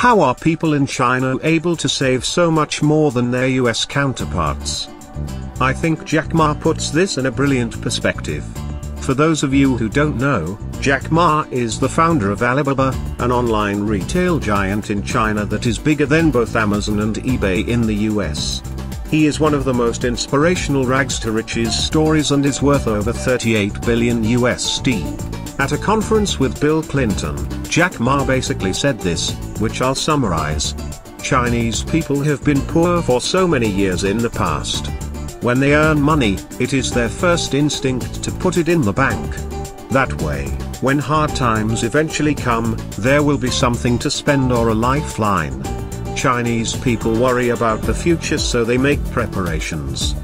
How are people in China able to save so much more than their US counterparts? I think Jack Ma puts this in a brilliant perspective. For those of you who don't know, Jack Ma is the founder of Alibaba, an online retail giant in China that is bigger than both Amazon and eBay in the US. He is one of the most inspirational rags to riches stories and is worth over 38 billion USD. At a conference with Bill Clinton, Jack Ma basically said this, which I'll summarize. Chinese people have been poor for so many years in the past. When they earn money, it is their first instinct to put it in the bank. That way, when hard times eventually come, there will be something to spend or a lifeline. Chinese people worry about the future so they make preparations.